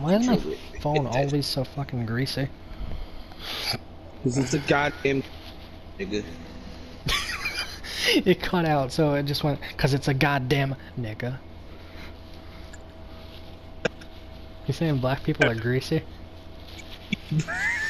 Why is my phone always so fucking greasy? Cause it's a goddamn nigga. it cut out, so it just went, cause it's a goddamn nigga. You saying black people are greasy?